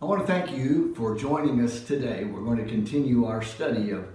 I want to thank you for joining us today. We're going to continue our study of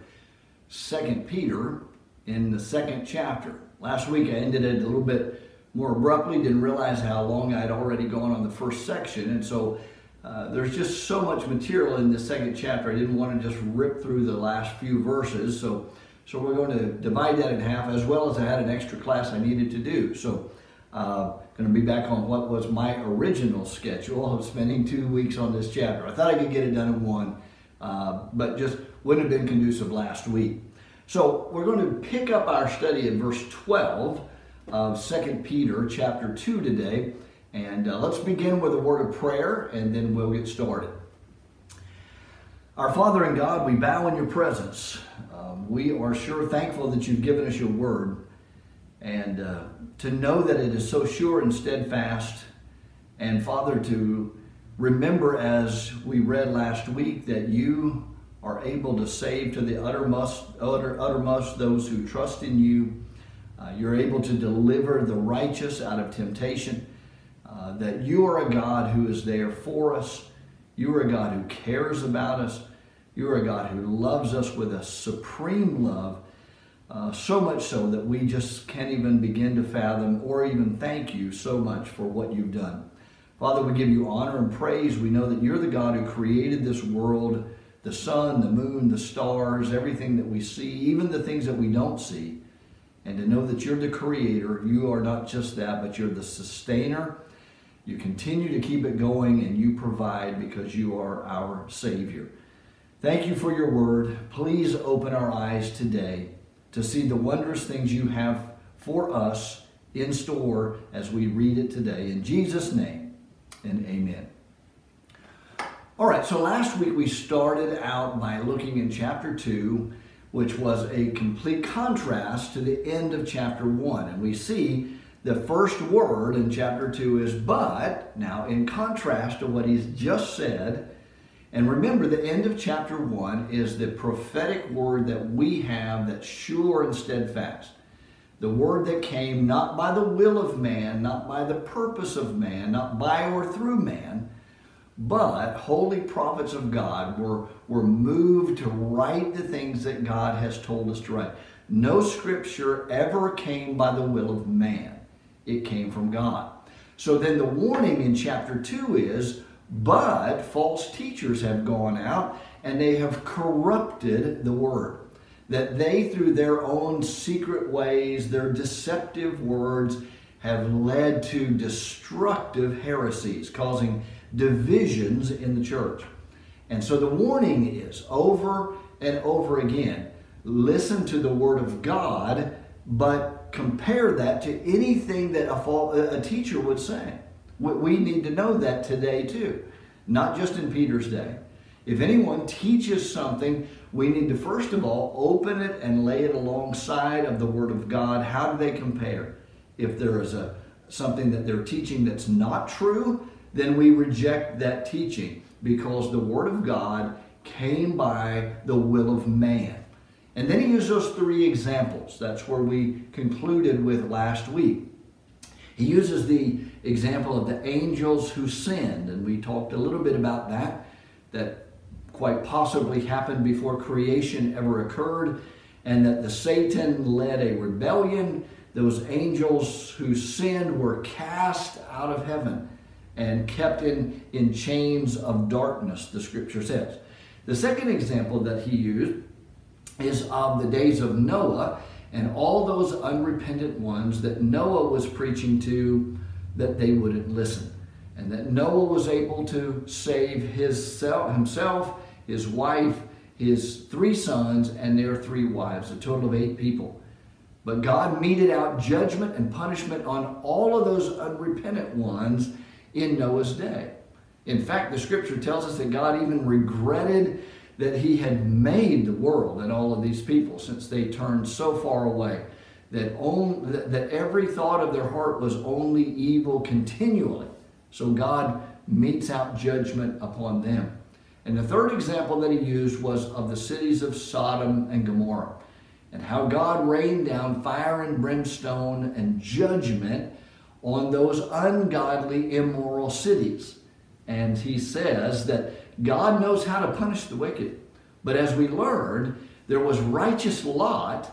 2 Peter in the second chapter. Last week I ended it a little bit more abruptly, didn't realize how long I'd already gone on the first section, and so uh, there's just so much material in the second chapter. I didn't want to just rip through the last few verses, so so we're going to divide that in half, as well as I had an extra class I needed to do. So uh, going to be back on what was my original schedule of spending two weeks on this chapter. I thought I could get it done in one, uh, but just wouldn't have been conducive last week. So we're going to pick up our study in verse 12 of 2 Peter chapter 2 today. And uh, let's begin with a word of prayer and then we'll get started. Our Father and God, we bow in your presence. Um, we are sure thankful that you've given us your word and uh, to know that it is so sure and steadfast. And Father, to remember as we read last week that you are able to save to the uttermost, utter, uttermost those who trust in you. Uh, you're able to deliver the righteous out of temptation. Uh, that you are a God who is there for us. You are a God who cares about us. You are a God who loves us with a supreme love uh, so much so that we just can't even begin to fathom or even thank you so much for what you've done. Father, we give you honor and praise. We know that you're the God who created this world, the sun, the moon, the stars, everything that we see, even the things that we don't see. And to know that you're the creator, you are not just that, but you're the sustainer. You continue to keep it going and you provide because you are our Savior. Thank you for your word. Please open our eyes today to see the wondrous things you have for us in store as we read it today. In Jesus' name, and amen. All right, so last week we started out by looking in chapter 2, which was a complete contrast to the end of chapter 1. And we see the first word in chapter 2 is but. Now, in contrast to what he's just said, and remember, the end of chapter 1 is the prophetic word that we have that's sure and steadfast. The word that came not by the will of man, not by the purpose of man, not by or through man, but holy prophets of God were, were moved to write the things that God has told us to write. No scripture ever came by the will of man, it came from God. So then the warning in chapter 2 is but false teachers have gone out and they have corrupted the word. That they, through their own secret ways, their deceptive words, have led to destructive heresies, causing divisions in the church. And so the warning is over and over again listen to the word of God, but compare that to anything that a, a teacher would say. We need to know that today too, not just in Peter's day. If anyone teaches something, we need to first of all open it and lay it alongside of the Word of God. How do they compare? If there is a something that they're teaching that's not true, then we reject that teaching because the Word of God came by the will of man. And then he used those three examples. That's where we concluded with last week. He uses the example of the angels who sinned, and we talked a little bit about that, that quite possibly happened before creation ever occurred, and that the Satan led a rebellion. Those angels who sinned were cast out of heaven and kept in, in chains of darkness, the scripture says. The second example that he used is of the days of Noah and all those unrepentant ones that Noah was preaching to that they wouldn't listen. And that Noah was able to save his self, himself, his wife, his three sons, and their three wives, a total of eight people. But God meted out judgment and punishment on all of those unrepentant ones in Noah's day. In fact, the scripture tells us that God even regretted that he had made the world and all of these people since they turned so far away that, on, that, every thought of their heart was only evil continually. So God metes out judgment upon them. And the third example that he used was of the cities of Sodom and Gomorrah and how God rained down fire and brimstone and judgment on those ungodly, immoral cities. And he says that God knows how to punish the wicked. But as we learned, there was righteous Lot,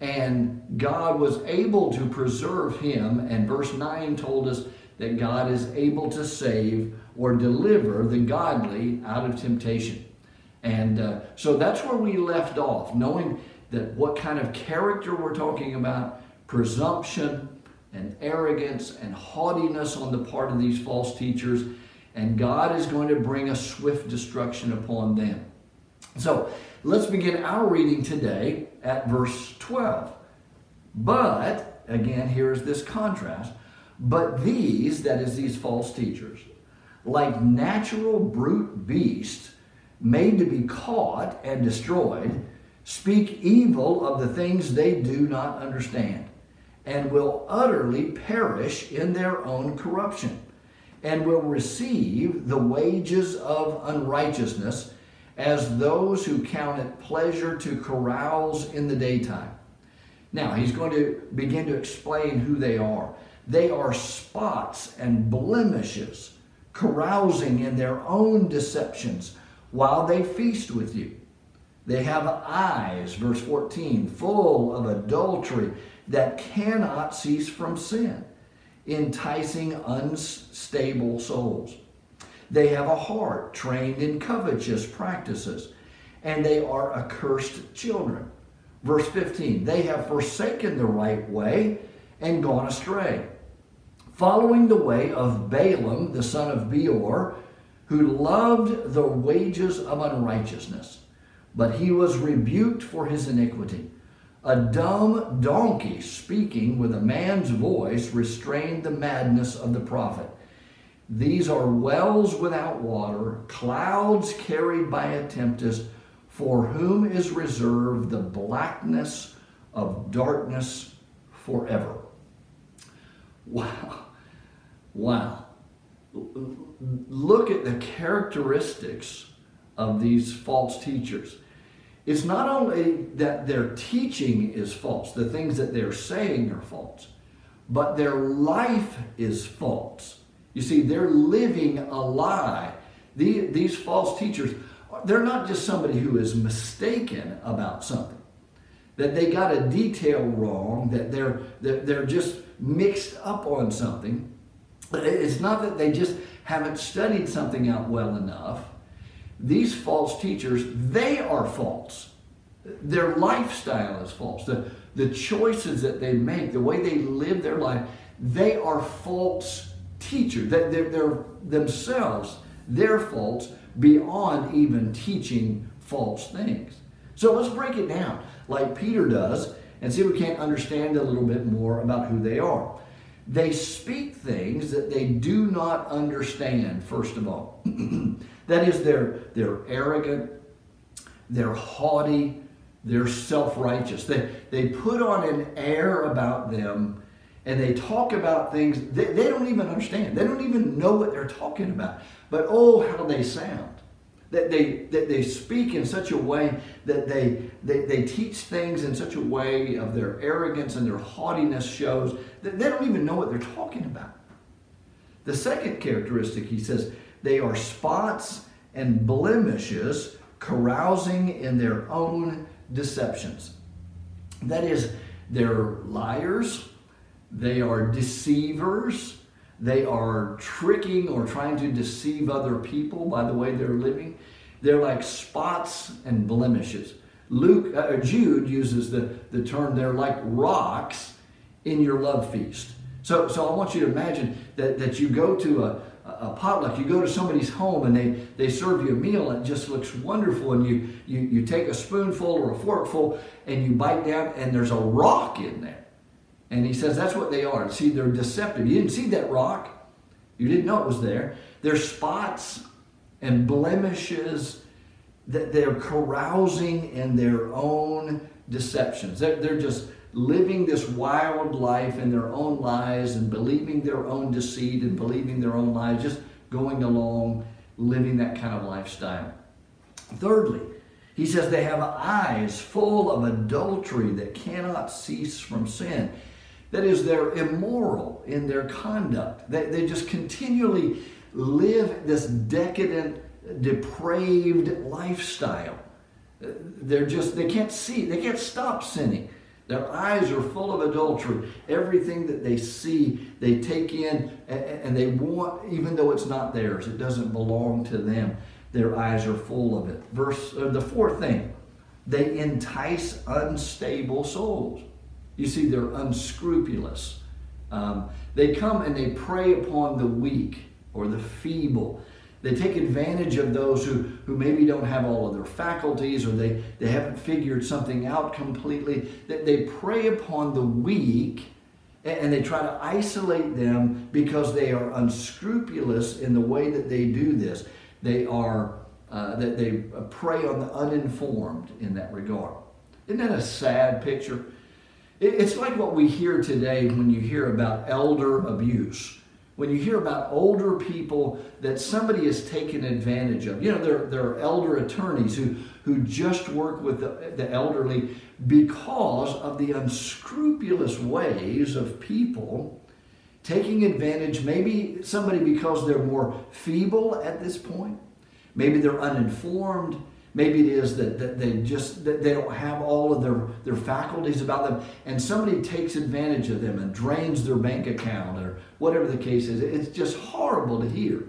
and God was able to preserve him. And verse 9 told us that God is able to save or deliver the godly out of temptation. And uh, so that's where we left off, knowing that what kind of character we're talking about, presumption and arrogance and haughtiness on the part of these false teachers, and God is going to bring a swift destruction upon them. So let's begin our reading today at verse 12. But, again, here's this contrast. But these, that is, these false teachers, like natural brute beasts, made to be caught and destroyed, speak evil of the things they do not understand, and will utterly perish in their own corruption, and will receive the wages of unrighteousness as those who count it pleasure to carouse in the daytime. Now, he's going to begin to explain who they are. They are spots and blemishes, carousing in their own deceptions while they feast with you. They have eyes, verse 14, full of adultery that cannot cease from sin, enticing unstable souls. They have a heart trained in covetous practices, and they are accursed children. Verse 15, they have forsaken the right way and gone astray, following the way of Balaam, the son of Beor, who loved the wages of unrighteousness, but he was rebuked for his iniquity. A dumb donkey speaking with a man's voice restrained the madness of the prophet. These are wells without water, clouds carried by a tempest, for whom is reserved the blackness of darkness forever. Wow. Wow look at the characteristics of these false teachers. It's not only that their teaching is false, the things that they're saying are false, but their life is false. You see, they're living a lie. The, these false teachers, they're not just somebody who is mistaken about something, that they got a detail wrong, that they're, that they're just mixed up on something. It's not that they just haven't studied something out well enough. These false teachers, they are false. Their lifestyle is false. The, the choices that they make, the way they live their life, they are false teachers. They're, they're, they're themselves, they're false beyond even teaching false things. So let's break it down like Peter does and see if we can't understand a little bit more about who they are. They speak things that they do not understand, first of all. that is, they're, they're arrogant, they're haughty, they're self righteous. They, they put on an air about them and they talk about things they, they don't even understand. They don't even know what they're talking about. But oh, how they sound that they that they speak in such a way that they, they they teach things in such a way of their arrogance and their haughtiness shows that they don't even know what they're talking about. The second characteristic, he says, they are spots and blemishes carousing in their own deceptions. That is, they're liars, they are deceivers, they are tricking or trying to deceive other people by the way they're living. They're like spots and blemishes. Luke, uh, Jude uses the, the term they're like rocks in your love feast. So, so I want you to imagine that, that you go to a, a potluck, you go to somebody's home and they, they serve you a meal and it just looks wonderful and you, you, you take a spoonful or a forkful and you bite down and there's a rock in there. And he says that's what they are. See, they're deceptive. You didn't see that rock. You didn't know it was there. They're spots and blemishes that they're carousing in their own deceptions. They're, they're just living this wild life in their own lies and believing their own deceit and believing their own lies, just going along living that kind of lifestyle. Thirdly, he says they have eyes full of adultery that cannot cease from sin. That is, they're immoral in their conduct. They, they just continually live this decadent, depraved lifestyle. They're just, they can't see, they can't stop sinning. Their eyes are full of adultery. Everything that they see, they take in and they want, even though it's not theirs, it doesn't belong to them. Their eyes are full of it. Verse, uh, the fourth thing, they entice unstable souls. You see, they're unscrupulous. Um, they come and they prey upon the weak or the feeble. They take advantage of those who, who maybe don't have all of their faculties or they, they haven't figured something out completely. They, they prey upon the weak and they try to isolate them because they are unscrupulous in the way that they do this. They are uh, that they prey on the uninformed in that regard. Isn't that a sad picture? It's like what we hear today when you hear about elder abuse. When you hear about older people that somebody has taken advantage of. You know, there, there are elder attorneys who, who just work with the, the elderly because of the unscrupulous ways of people taking advantage, maybe somebody because they're more feeble at this point, maybe they're uninformed, Maybe it is that, that they just that they don't have all of their, their faculties about them, and somebody takes advantage of them and drains their bank account or whatever the case is. It's just horrible to hear.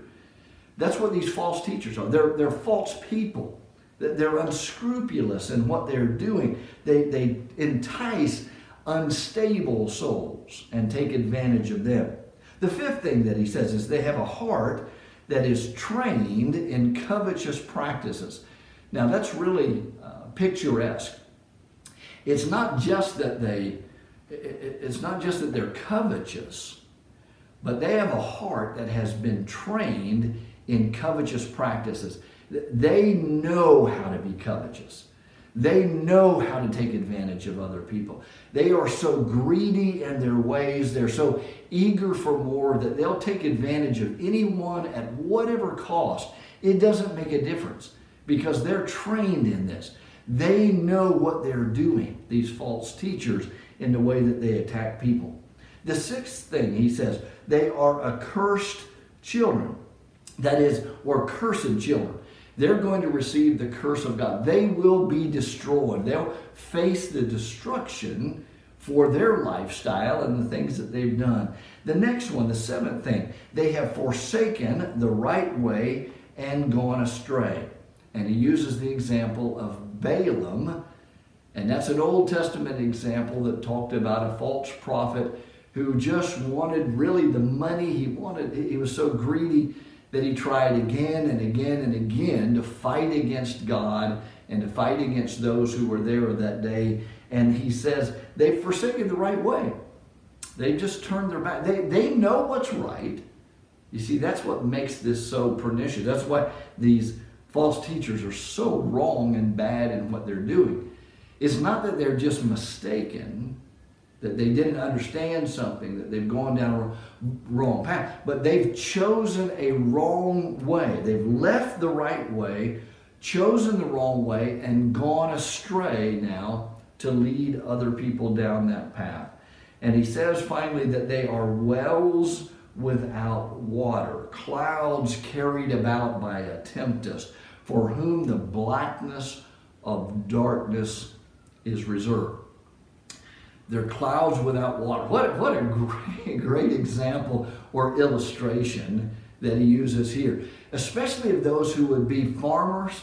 That's what these false teachers are. They're, they're false people. They're unscrupulous in what they're doing. They, they entice unstable souls and take advantage of them. The fifth thing that he says is they have a heart that is trained in covetous practices. Now that's really uh, picturesque. It's not just that they, it's not just that they're covetous, but they have a heart that has been trained in covetous practices. They know how to be covetous. They know how to take advantage of other people. They are so greedy in their ways, they're so eager for more that they'll take advantage of anyone at whatever cost. It doesn't make a difference because they're trained in this. They know what they're doing, these false teachers, in the way that they attack people. The sixth thing he says, they are accursed children. That is, or cursed children. They're going to receive the curse of God. They will be destroyed. They'll face the destruction for their lifestyle and the things that they've done. The next one, the seventh thing, they have forsaken the right way and gone astray. And he uses the example of Balaam. And that's an Old Testament example that talked about a false prophet who just wanted really the money he wanted. He was so greedy that he tried again and again and again to fight against God and to fight against those who were there that day. And he says they've forsaken the right way. They just turned their back. They, they know what's right. You see, that's what makes this so pernicious. That's why these false teachers are so wrong and bad in what they're doing. It's not that they're just mistaken, that they didn't understand something, that they've gone down a wrong path, but they've chosen a wrong way. They've left the right way, chosen the wrong way, and gone astray now to lead other people down that path. And he says finally that they are wells without water, clouds carried about by a tempest, for whom the blackness of darkness is reserved. They're clouds without water. What, what a great, great example or illustration that he uses here, especially of those who would be farmers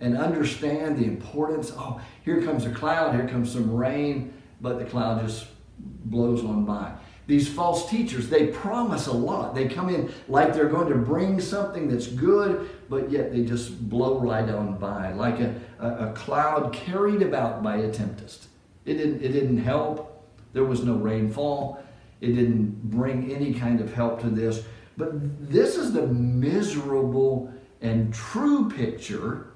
and understand the importance. Oh, here comes a cloud, here comes some rain, but the cloud just blows on by. These false teachers, they promise a lot. They come in like they're going to bring something that's good, but yet they just blow right on by, like a, a, a cloud carried about by a tempest. It didn't, it didn't help. There was no rainfall. It didn't bring any kind of help to this. But this is the miserable and true picture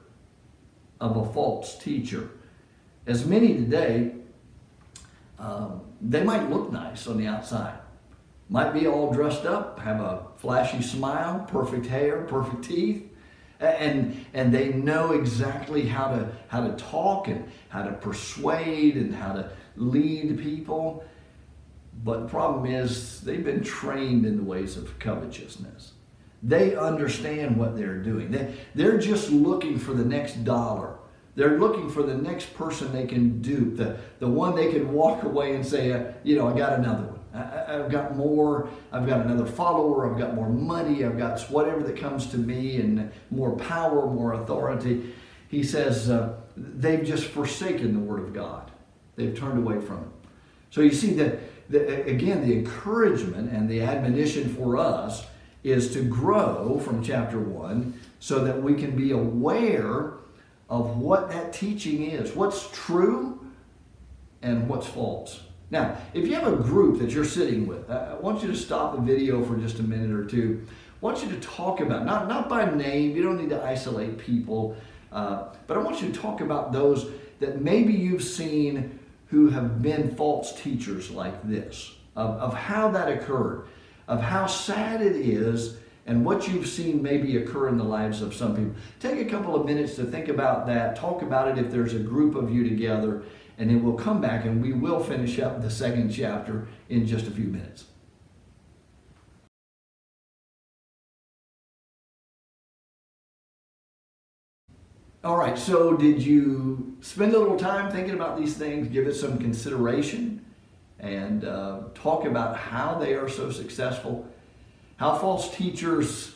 of a false teacher. As many today, um, they might look nice on the outside. Might be all dressed up, have a flashy smile, perfect hair, perfect teeth, and and they know exactly how to how to talk and how to persuade and how to lead people. But the problem is they've been trained in the ways of covetousness. They understand what they're doing. They, they're just looking for the next dollar. They're looking for the next person they can dupe, the, the one they can walk away and say, uh, you know, I got another one. I, have got more, I've got another follower, I've got more money, I've got whatever that comes to me, and more power, more authority. He says uh, they've just forsaken the Word of God, they've turned away from it. So you see that, again, the encouragement and the admonition for us is to grow from chapter 1 so that we can be aware of what that teaching is, what's true and what's false. Now, if you have a group that you're sitting with, I want you to stop the video for just a minute or two. I want you to talk about, not, not by name, you don't need to isolate people, uh, but I want you to talk about those that maybe you've seen who have been false teachers like this, of, of how that occurred, of how sad it is and what you've seen maybe occur in the lives of some people. Take a couple of minutes to think about that. Talk about it if there's a group of you together, and then we'll come back and we will finish up the second chapter in just a few minutes. All right, so did you spend a little time thinking about these things, give it some consideration, and uh, talk about how they are so successful? How false teachers,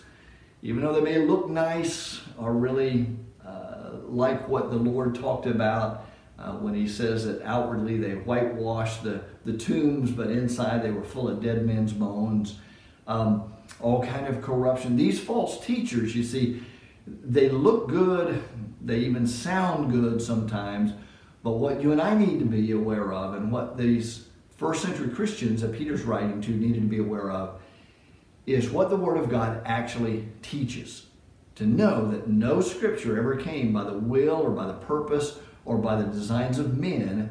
even though they may look nice, are really uh, like what the Lord talked about uh, when he says that outwardly they whitewashed the, the tombs, but inside they were full of dead men's bones. Um, all kind of corruption. These false teachers, you see, they look good, they even sound good sometimes, but what you and I need to be aware of, and what these first century Christians that Peter's writing to needed to be aware of, is what the Word of God actually teaches. To know that no scripture ever came by the will or by the purpose or by the designs of men,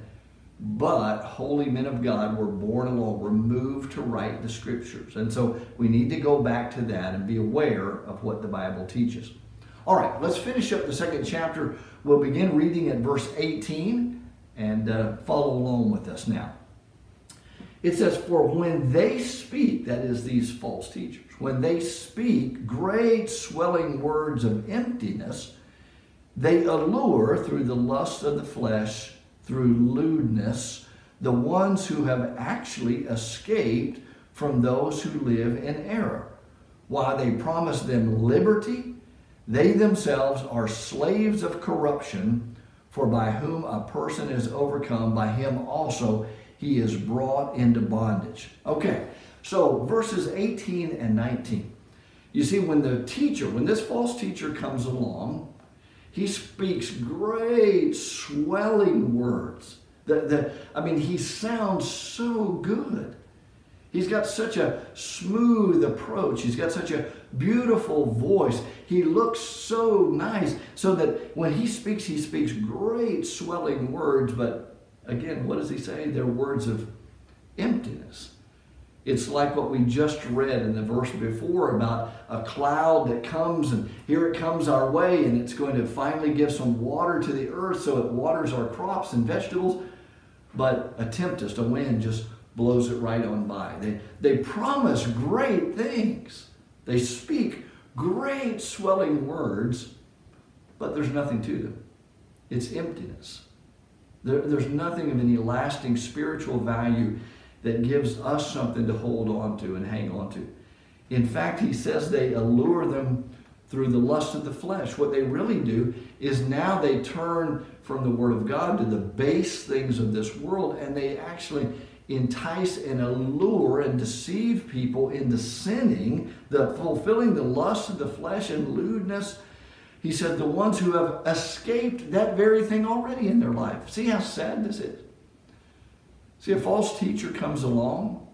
but holy men of God were borne along, were moved to write the scriptures. And so we need to go back to that and be aware of what the Bible teaches. All right, let's finish up the second chapter. We'll begin reading at verse 18 and uh, follow along with us now. It says, For when they speak, that is, these false teachers, when they speak great swelling words of emptiness, they allure through the lust of the flesh, through lewdness, the ones who have actually escaped from those who live in error. While they promise them liberty, they themselves are slaves of corruption, for by whom a person is overcome, by him also he is brought into bondage. Okay, so verses 18 and 19. You see, when the teacher, when this false teacher comes along, he speaks great swelling words. The, I mean, he sounds so good. He's got such a smooth approach. He's got such a beautiful voice. He looks so nice. So that when he speaks, he speaks great swelling words, but Again, what does he say? They're words of emptiness. It's like what we just read in the verse before about a cloud that comes and here it comes our way and it's going to finally give some water to the earth so it waters our crops and vegetables. But a tempest, a wind just blows it right on by. They, they promise great things. They speak great swelling words, but there's nothing to them. It's emptiness. There, there's nothing of any lasting spiritual value that gives us something to hold on to and hang on to. In fact, he says they allure them through the lust of the flesh. What they really do is now they turn from the Word of God to the base things of this world and they actually entice and allure and deceive people into sinning, the fulfilling the lust of the flesh and lewdness he said, the ones who have escaped that very thing already in their life. See how sad this is? See, a false teacher comes along,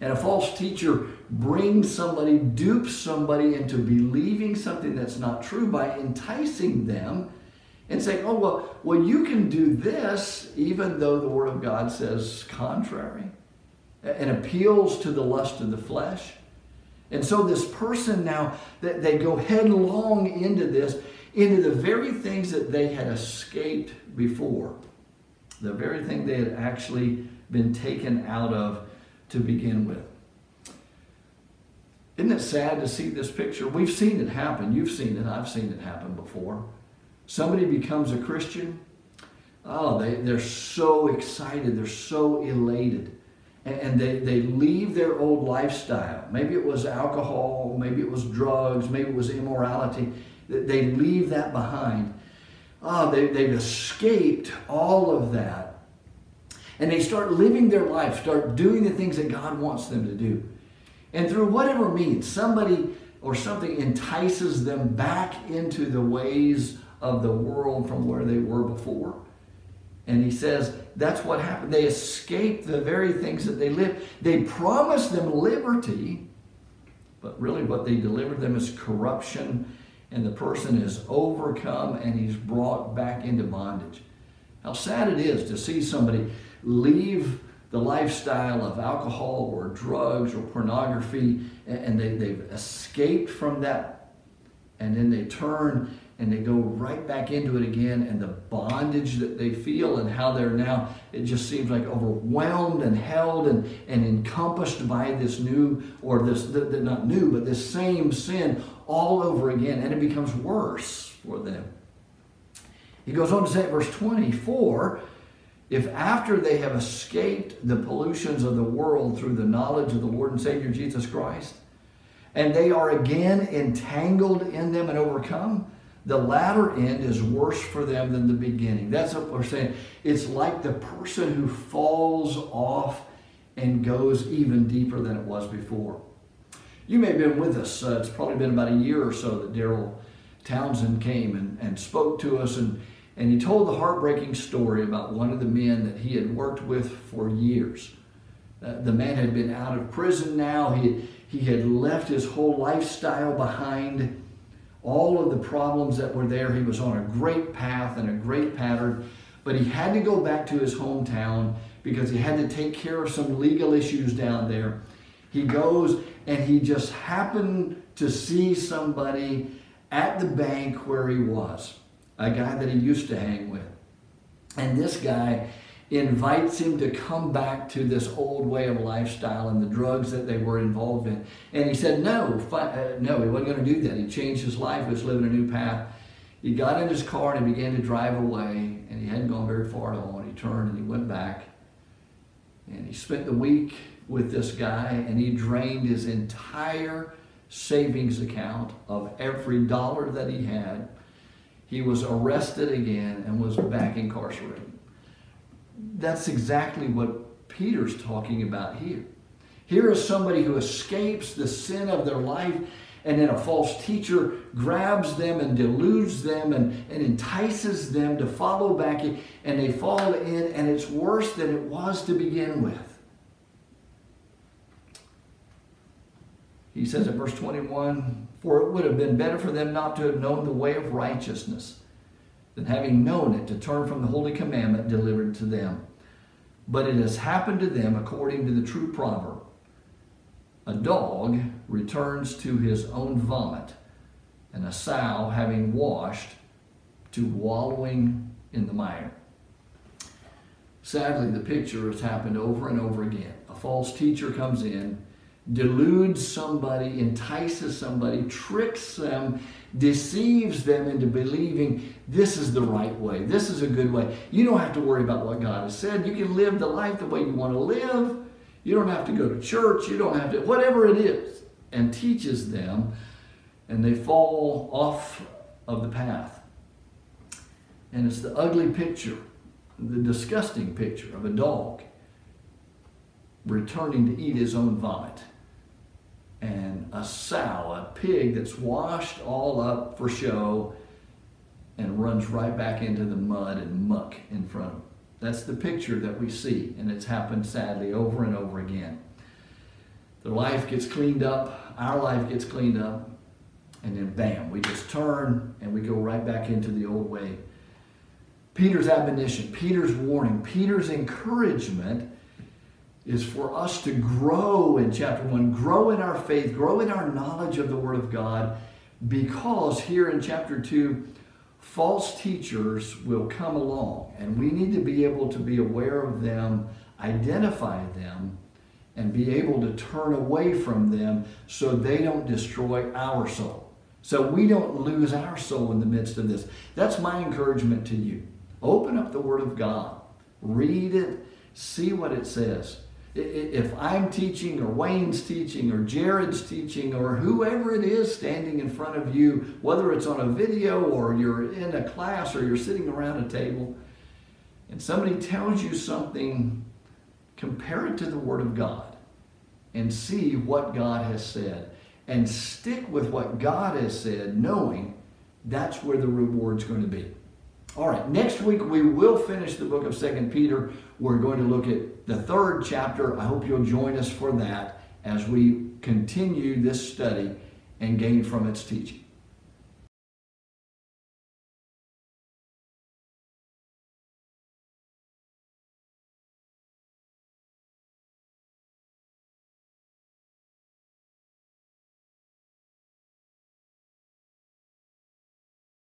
and a false teacher brings somebody, dupes somebody into believing something that's not true by enticing them and saying, oh, well, well, you can do this, even though the Word of God says contrary, and appeals to the lust of the flesh. And so this person now, that they go headlong into this, into the very things that they had escaped before. The very thing they had actually been taken out of to begin with. Isn't it sad to see this picture? We've seen it happen. You've seen it. I've seen it happen before. Somebody becomes a Christian. Oh, they, they're so excited. They're so elated. And, and they, they leave their old lifestyle. Maybe it was alcohol. Maybe it was drugs. Maybe it was immorality. They leave that behind. Oh, they, they've escaped all of that. And they start living their life, start doing the things that God wants them to do. And through whatever means, somebody or something entices them back into the ways of the world from where they were before. And he says that's what happened. They escaped the very things that they lived. They promised them liberty, but really what they delivered them is corruption, and the person is overcome and he's brought back into bondage. How sad it is to see somebody leave the lifestyle of alcohol or drugs or pornography, and they, they've escaped from that, and then they turn and they go right back into it again, and the bondage that they feel and how they're now, it just seems like overwhelmed and held and, and encompassed by this new, or this, not new, but this same sin all over again, and it becomes worse for them. He goes on to say verse 24, if after they have escaped the pollutions of the world through the knowledge of the Lord and Savior Jesus Christ, and they are again entangled in them and overcome, the latter end is worse for them than the beginning. That's what we're saying. It's like the person who falls off and goes even deeper than it was before. You may have been with us. Uh, it's probably been about a year or so that Daryl Townsend came and, and spoke to us and and he told the heartbreaking story about one of the men that he had worked with for years. Uh, the man had been out of prison now. He, he had left his whole lifestyle behind, all of the problems that were there. He was on a great path and a great pattern, but he had to go back to his hometown because he had to take care of some legal issues down there. He goes and he just happened to see somebody at the bank where he was a guy that he used to hang with. And this guy invites him to come back to this old way of lifestyle and the drugs that they were involved in. And he said, no, uh, no, he wasn't going to do that. He changed his life, he was living a new path. He got in his car and he began to drive away, and he hadn't gone very far at all. And he turned and he went back. And he spent the week with this guy, and he drained his entire savings account of every dollar that he had he was arrested again and was back incarcerated. That's exactly what Peter's talking about here. Here is somebody who escapes the sin of their life, and then a false teacher grabs them and deludes them and, and entices them to follow back, and they fall in, and it's worse than it was to begin with. He says in verse 21 For it would have been better for them not to have known the way of righteousness than having known it to turn from the holy commandment delivered to them. But it has happened to them according to the true proverb A dog returns to his own vomit, and a sow, having washed, to wallowing in the mire. Sadly, the picture has happened over and over again. A false teacher comes in deludes somebody, entices somebody, tricks them, deceives them into believing this is the right way, this is a good way. You don't have to worry about what God has said. You can live the life the way you want to live. You don't have to go to church. You don't have to, whatever it is, and teaches them, and they fall off of the path. And it's the ugly picture, the disgusting picture of a dog returning to eat his own vomit and a sow, a pig that's washed all up for show and runs right back into the mud and muck in front of them. That's the picture that we see, and it's happened sadly over and over again. Their life gets cleaned up, our life gets cleaned up, and then bam, we just turn and we go right back into the old way. Peter's admonition, Peter's warning, Peter's encouragement is for us to grow in chapter 1, grow in our faith, grow in our knowledge of the Word of God, because here in chapter 2, false teachers will come along, and we need to be able to be aware of them, identify them, and be able to turn away from them so they don't destroy our soul. So we don't lose our soul in the midst of this. That's my encouragement to you. Open up the Word of God, read it, see what it says. If I'm teaching, or Wayne's teaching, or Jared's teaching, or whoever it is standing in front of you, whether it's on a video or you're in a class or you're sitting around a table, and somebody tells you something, compare it to the Word of God and see what God has said. And stick with what God has said, knowing that's where the reward's going to be. All right, next week we will finish the book of Second Peter. We're going to look at the third chapter. I hope you'll join us for that as we continue this study and gain from its teaching.